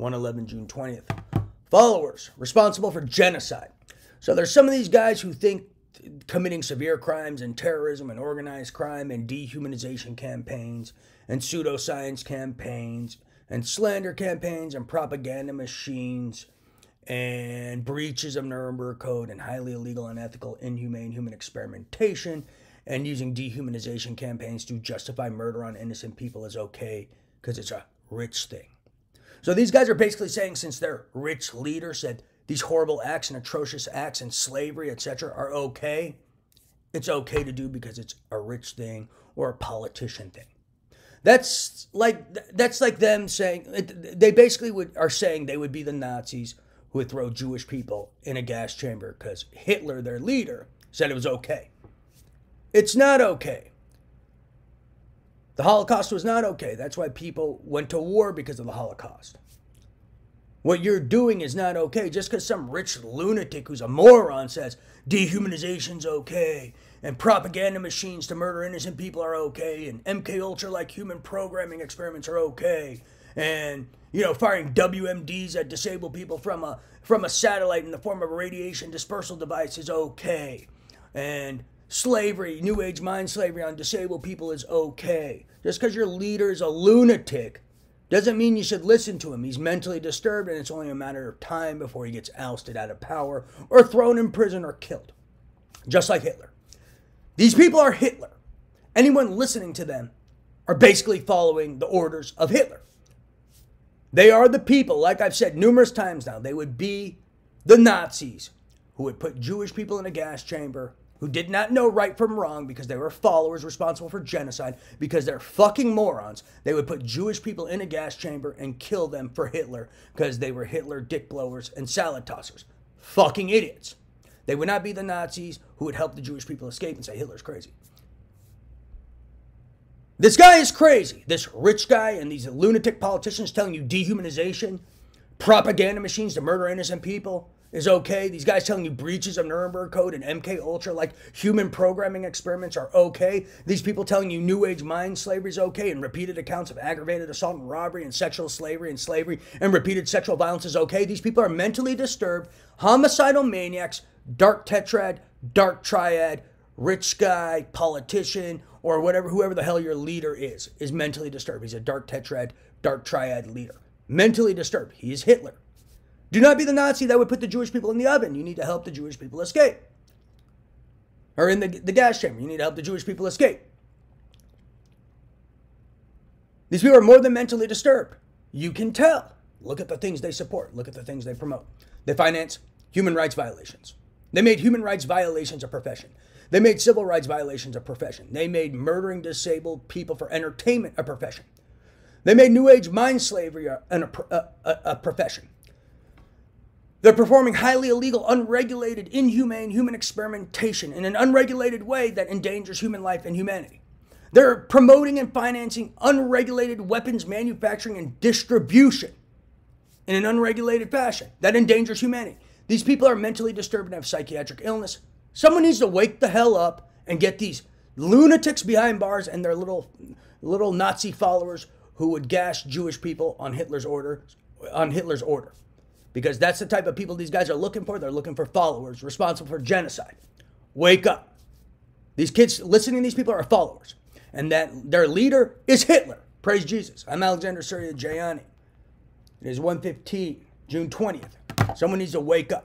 111 June 20th. Followers responsible for genocide. So there's some of these guys who think committing severe crimes and terrorism and organized crime and dehumanization campaigns and pseudoscience campaigns and slander campaigns and propaganda machines and breaches of Nuremberg Code and highly illegal, unethical, inhumane human experimentation and using dehumanization campaigns to justify murder on innocent people is okay because it's a rich thing. So these guys are basically saying since their rich leader said these horrible acts and atrocious acts and slavery, etc., are okay, it's okay to do because it's a rich thing or a politician thing. That's like that's like them saying they basically would are saying they would be the Nazis who would throw Jewish people in a gas chamber because Hitler, their leader, said it was okay. It's not okay. The Holocaust was not okay. That's why people went to war because of the Holocaust. What you're doing is not okay. Just because some rich lunatic who's a moron says dehumanization's okay and propaganda machines to murder innocent people are okay and MK Ultra like human programming experiments are okay and you know firing WMDs at disabled people from a from a satellite in the form of a radiation dispersal device is okay and slavery, new age mind slavery on disabled people is okay. Just because your leader is a lunatic doesn't mean you should listen to him. He's mentally disturbed, and it's only a matter of time before he gets ousted out of power or thrown in prison or killed. Just like Hitler. These people are Hitler. Anyone listening to them are basically following the orders of Hitler. They are the people, like I've said numerous times now, they would be the Nazis who would put Jewish people in a gas chamber who did not know right from wrong because they were followers responsible for genocide, because they're fucking morons, they would put Jewish people in a gas chamber and kill them for Hitler because they were Hitler dick blowers and salad tossers. Fucking idiots. They would not be the Nazis who would help the Jewish people escape and say Hitler's crazy. This guy is crazy. This rich guy and these lunatic politicians telling you dehumanization, propaganda machines to murder innocent people is okay. These guys telling you breaches of Nuremberg Code and MK Ultra like human programming experiments are okay. These people telling you New Age mind slavery is okay and repeated accounts of aggravated assault and robbery and sexual slavery and slavery and repeated sexual violence is okay. These people are mentally disturbed, homicidal maniacs, dark tetrad, dark triad, rich guy, politician, or whatever, whoever the hell your leader is, is mentally disturbed. He's a dark tetrad, dark triad leader. Mentally disturbed. He is Hitler. Do not be the Nazi that would put the Jewish people in the oven. You need to help the Jewish people escape. Or in the, the gas chamber. You need to help the Jewish people escape. These people are more than mentally disturbed. You can tell. Look at the things they support. Look at the things they promote. They finance human rights violations. They made human rights violations a profession. They made civil rights violations a profession. They made murdering disabled people for entertainment a profession. They made New Age mind slavery a, a, a, a profession. They're performing highly illegal, unregulated, inhumane human experimentation in an unregulated way that endangers human life and humanity. They're promoting and financing unregulated weapons manufacturing and distribution in an unregulated fashion that endangers humanity. These people are mentally disturbed and have psychiatric illness. Someone needs to wake the hell up and get these lunatics behind bars and their little little Nazi followers who would gash Jewish people on Hitler's order on Hitler's order because that's the type of people these guys are looking for. They're looking for followers responsible for genocide. Wake up. These kids listening to these people are followers, and that their leader is Hitler. Praise Jesus. I'm Alexander Surya Jayanty. It is 115, June 20th. Someone needs to wake up.